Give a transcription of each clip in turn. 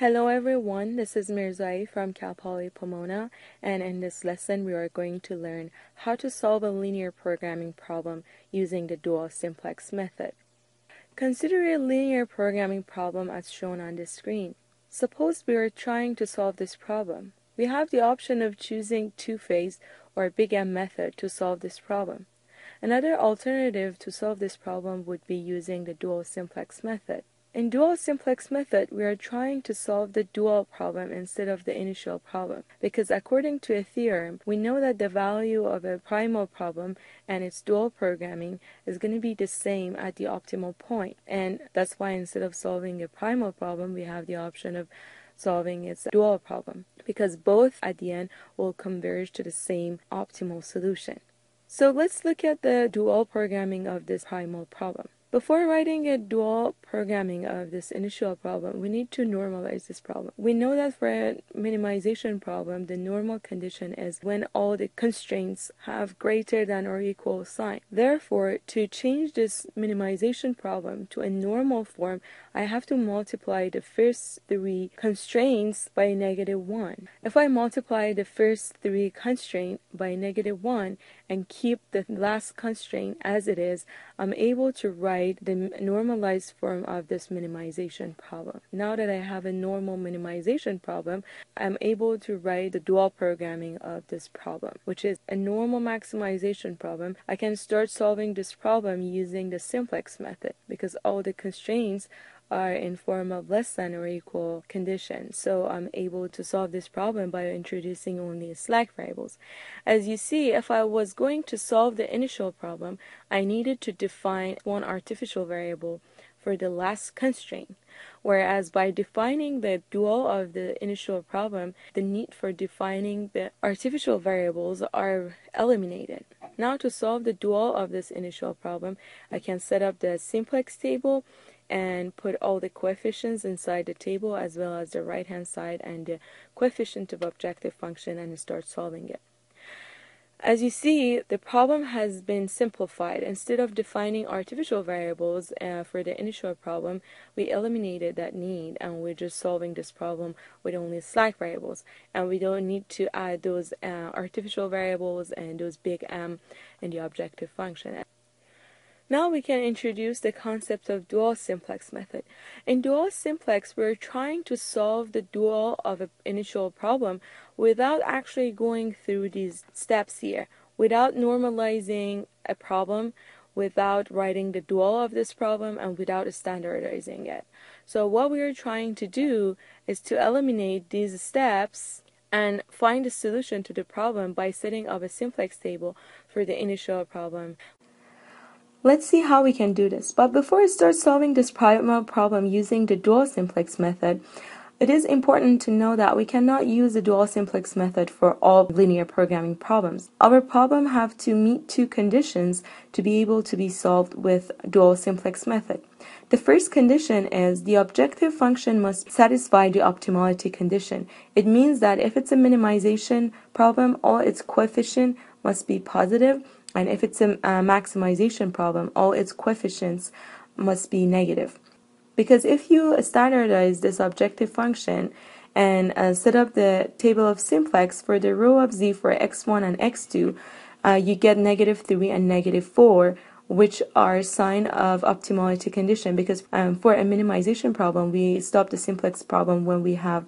Hello everyone, this is Mirzaei from Cal Poly Pomona and in this lesson we are going to learn how to solve a linear programming problem using the dual simplex method. Consider a linear programming problem as shown on the screen. Suppose we are trying to solve this problem. We have the option of choosing two-phase or big M method to solve this problem. Another alternative to solve this problem would be using the dual simplex method. In dual simplex method, we are trying to solve the dual problem instead of the initial problem because according to a theorem, we know that the value of a primal problem and its dual programming is going to be the same at the optimal point. And that's why instead of solving a primal problem, we have the option of solving its dual problem because both at the end will converge to the same optimal solution. So let's look at the dual programming of this primal problem. Before writing a dual programming of this initial problem, we need to normalize this problem. We know that for a minimization problem, the normal condition is when all the constraints have greater than or equal sign. Therefore, to change this minimization problem to a normal form, I have to multiply the first three constraints by negative 1. If I multiply the first three constraints by negative 1 and keep the last constraint as it is, I'm able to write the normalized form of this minimization problem. Now that I have a normal minimization problem, I'm able to write the dual programming of this problem, which is a normal maximization problem. I can start solving this problem using the simplex method because all the constraints are in form of less than or equal conditions. So I'm able to solve this problem by introducing only slack variables. As you see, if I was going to solve the initial problem, I needed to define one artificial variable for the last constraint. Whereas by defining the dual of the initial problem, the need for defining the artificial variables are eliminated. Now to solve the dual of this initial problem, I can set up the simplex table and put all the coefficients inside the table as well as the right hand side and the coefficient of objective function and start solving it. As you see, the problem has been simplified. Instead of defining artificial variables uh, for the initial problem, we eliminated that need and we're just solving this problem with only slack variables. And we don't need to add those uh, artificial variables and those big M in the objective function. Now we can introduce the concept of dual simplex method. In dual simplex, we're trying to solve the dual of an initial problem without actually going through these steps here, without normalizing a problem, without writing the dual of this problem, and without standardizing it. So what we are trying to do is to eliminate these steps and find a solution to the problem by setting up a simplex table for the initial problem. Let's see how we can do this. But before we start solving this problem using the dual simplex method, it is important to know that we cannot use the dual simplex method for all linear programming problems. Our problem have to meet two conditions to be able to be solved with dual simplex method. The first condition is the objective function must satisfy the optimality condition. It means that if it's a minimization problem, all its coefficient must be positive and if it's a, a maximization problem, all its coefficients must be negative. Because if you standardize this objective function and uh, set up the table of simplex for the row of z for x1 and x2, uh, you get negative 3 and negative 4, which are sign of optimality condition because um, for a minimization problem, we stop the simplex problem when we have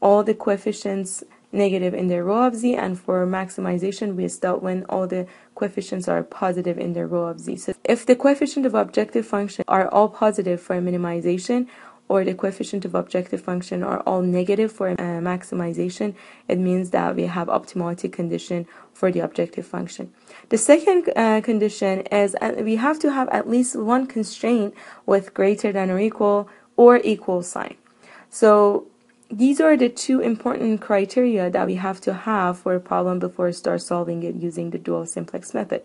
all the coefficients negative in the row of z and for maximization we start when all the coefficients are positive in the row of z. So if the coefficient of objective function are all positive for minimization or the coefficient of objective function are all negative for uh, maximization, it means that we have optimality condition for the objective function. The second uh, condition is uh, we have to have at least one constraint with greater than or equal or equal sign. So these are the two important criteria that we have to have for a problem before we start solving it using the dual simplex method.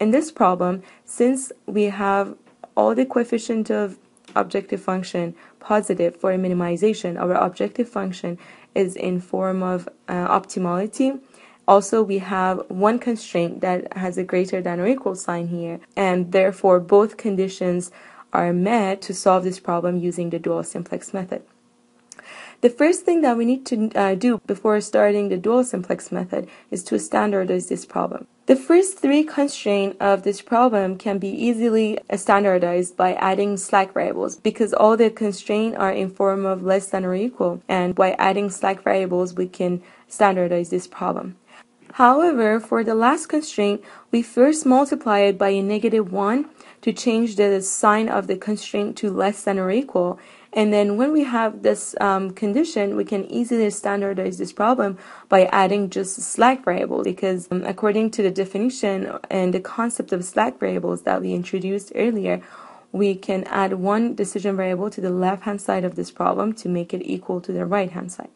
In this problem, since we have all the coefficient of objective function positive for a minimization, our objective function is in form of uh, optimality. Also, we have one constraint that has a greater than or equal sign here, and therefore both conditions are met to solve this problem using the dual simplex method. The first thing that we need to uh, do before starting the dual simplex method is to standardize this problem. The first three constraints of this problem can be easily standardized by adding slack variables because all the constraints are in form of less than or equal and by adding slack variables we can standardize this problem. However, for the last constraint, we first multiply it by a negative 1 to change the sign of the constraint to less than or equal. And then when we have this um, condition, we can easily standardize this problem by adding just a slack variable because um, according to the definition and the concept of slack variables that we introduced earlier, we can add one decision variable to the left hand side of this problem to make it equal to the right hand side.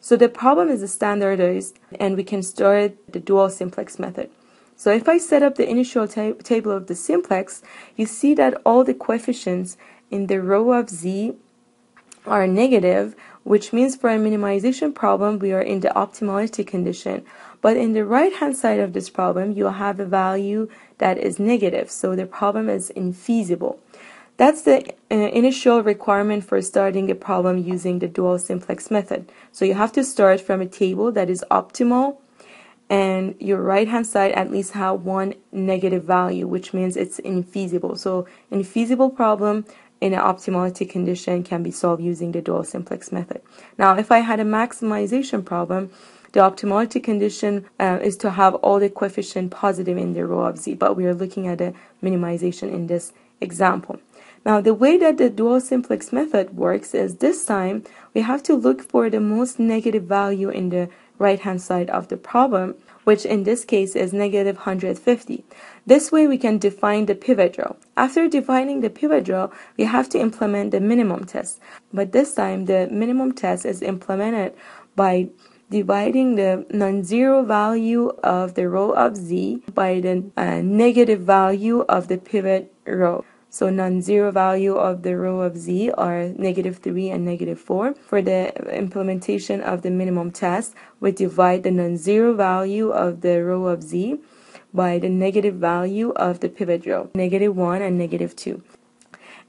So the problem is standardized and we can store the dual simplex method. So if I set up the initial ta table of the simplex, you see that all the coefficients in the row of z are negative, which means for a minimization problem, we are in the optimality condition. But in the right hand side of this problem, you'll have a value that is negative. So the problem is infeasible. That's the uh, initial requirement for starting a problem using the dual simplex method. So you have to start from a table that is optimal and your right hand side at least have one negative value, which means it's infeasible. So infeasible problem in an optimality condition can be solved using the dual simplex method. Now, if I had a maximization problem, the optimality condition uh, is to have all the coefficient positive in the row of z, but we are looking at a minimization in this example. Now, the way that the dual simplex method works is this time we have to look for the most negative value in the right hand side of the problem, which in this case is negative 150. This way we can define the pivot row. After defining the pivot row, we have to implement the minimum test. But this time the minimum test is implemented by dividing the non-zero value of the row of z by the uh, negative value of the pivot row. So non-zero value of the row of z are negative 3 and negative 4. For the implementation of the minimum test, we divide the non-zero value of the row of z by the negative value of the pivot row, negative 1 and negative 2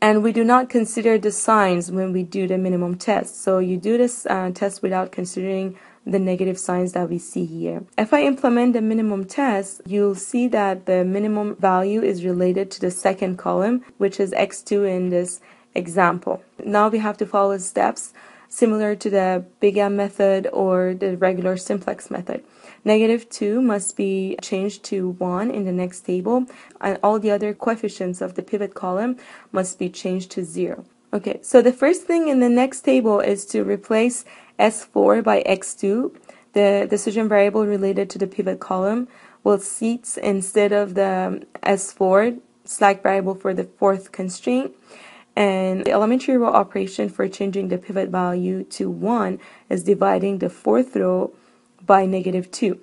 and we do not consider the signs when we do the minimum test. So you do this uh, test without considering the negative signs that we see here. If I implement the minimum test, you'll see that the minimum value is related to the second column, which is x2 in this example. Now we have to follow steps similar to the big M method or the regular simplex method. Negative 2 must be changed to 1 in the next table, and all the other coefficients of the pivot column must be changed to 0. Okay, so the first thing in the next table is to replace S4 by X2, the decision variable related to the pivot column will seats instead of the um, S4 slack variable for the fourth constraint. And the elementary row operation for changing the pivot value to 1 is dividing the fourth row by negative 2,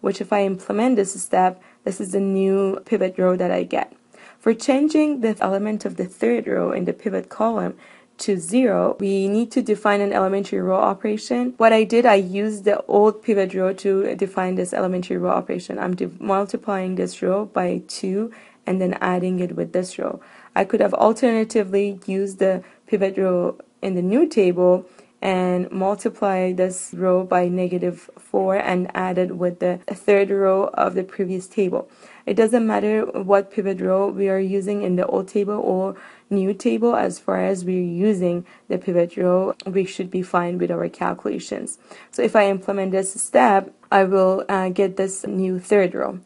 which if I implement this step, this is the new pivot row that I get. For changing the element of the third row in the pivot column, to zero, we need to define an elementary row operation. What I did, I used the old pivot row to define this elementary row operation. I'm multiplying this row by two and then adding it with this row. I could have alternatively used the pivot row in the new table and multiply this row by negative 4 and add it with the third row of the previous table. It doesn't matter what pivot row we are using in the old table or new table as far as we're using the pivot row we should be fine with our calculations so if I implement this step I will uh, get this new third row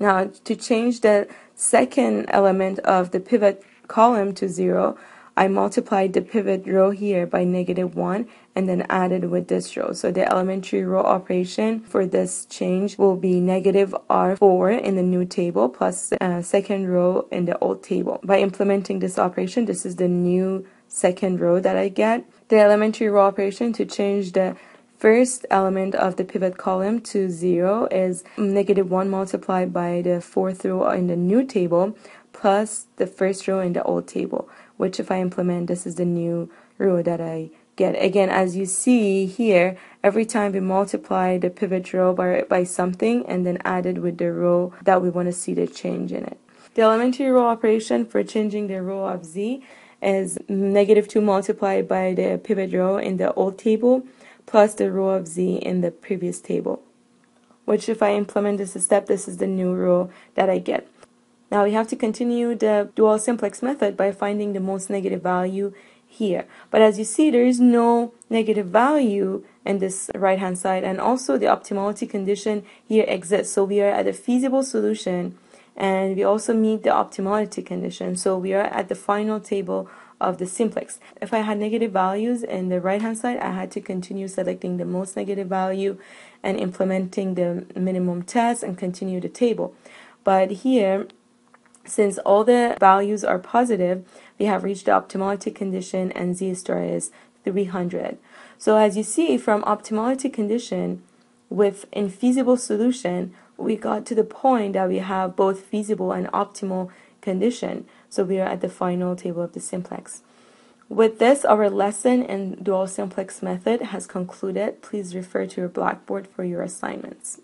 now to change the second element of the pivot column to zero I multiplied the pivot row here by negative 1 and then added with this row. So the elementary row operation for this change will be negative R4 in the new table plus uh, second row in the old table. By implementing this operation, this is the new second row that I get. The elementary row operation to change the first element of the pivot column to 0 is negative 1 multiplied by the fourth row in the new table plus the first row in the old table which if I implement, this is the new row that I get. Again, as you see here, every time we multiply the pivot row by, by something and then add it with the row that we want to see the change in it. The elementary row operation for changing the row of z is negative 2 multiplied by the pivot row in the old table plus the row of z in the previous table. Which if I implement this step, this is the new row that I get. Now we have to continue the dual simplex method by finding the most negative value here. But as you see, there is no negative value in this right hand side and also the optimality condition here exists. So we are at a feasible solution and we also meet the optimality condition. So we are at the final table of the simplex. If I had negative values in the right hand side, I had to continue selecting the most negative value and implementing the minimum test and continue the table. But here, since all the values are positive, we have reached the optimality condition and z star is 300. So as you see from optimality condition with infeasible solution, we got to the point that we have both feasible and optimal condition. So we are at the final table of the simplex. With this, our lesson in dual simplex method has concluded. Please refer to your Blackboard for your assignments.